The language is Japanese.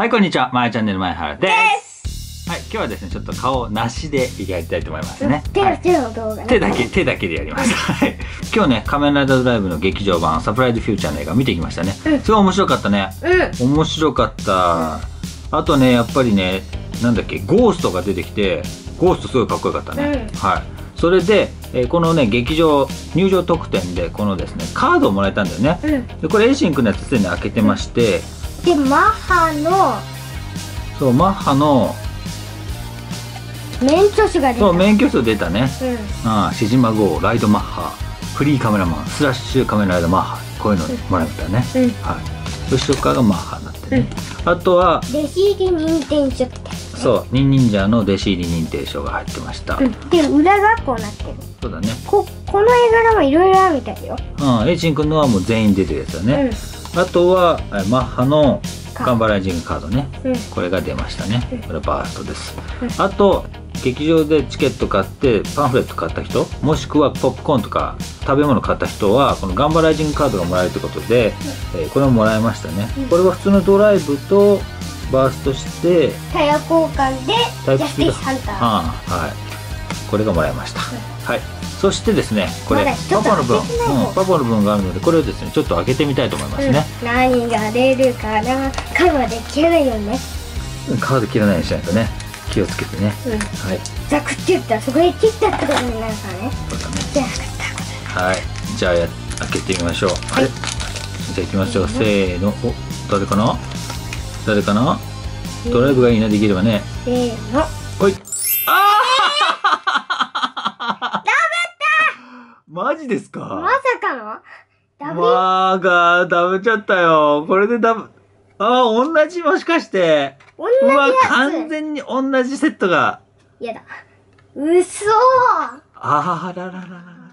はい、こんにちは。まやチャンネル前原です。はい、今日はですね、ちょっと顔なしでやりたいと思いますね。手のはい手の動画ね。手だけ、手だけでやります。はい。今日ね、仮面ライダードライブの劇場版、サプライズフューチャーの映画見てきましたね。うんすごい面白かったね。うん。面白かった。あとね、やっぱりね、なんだっけ、ゴーストが出てきて、ゴーストすごいかっこよかったね。うんはい。それで、えーこのね、劇場、入場特典で、このですね、カードをもらえたんだよね。うん。で、これエイシンクのやつすでに開けてまして、で、マッハのそう、マッハの、免許証が出た。そう、免許証出たね。うん。ああ、シジマ号、ライドマッハ、フリーカメラマン、スラッシュカメラライダーマッハ、こういうのもらいましたね。うん。はい。後ろ側がマッハになってね。あとは、弟子入り認定書って。そう、ニンニンジャーの弟子入り認定証が入ってました。うん。で、裏がこうなってる。そうだね。こ、この映画でもいろいろあるみたいよ。うん、エイチン君のはもう全員出てるやつだうん。ね。あとは、えマッハのガンバライジングカードね。うん。これが出ましたね。これバーストですうん。あと、劇場でチケット買ってパンフレット買った人もしくはポップコーンとか食べ物買った人はこのガンバライジングカードがもらえるということで、えーこれももらいましたね、うんこれは普通のドライブとバーストしてタイヤ交換で、タイプジャスティスハンター。ああはいこれがもらいました、はい。そしてですねこれまパパの分、うん、パパの分があるのでこれをですねちょっと開けてみたいと思いますね、うん、何が出るかな。カバーで切れないよね。カード切らないようにしないとね気をつけてね。うん。はい。ザクって言ったらそこで切ったってことになるからね。そうだね。はい、じゃあや開けてみましょう。あれじゃあ行きましょう。せーの。お、誰かな？誰かな？ドライブがいいな、できればね。せーの。ほい。ああダメだマジですか？まさかの？ダブ？ル、まあが、ダブっちゃったよ。これでダブ、ああ、同じ？もしかして。同じやうわ、つ完全に同じセットが。やだ嘘ああららららら。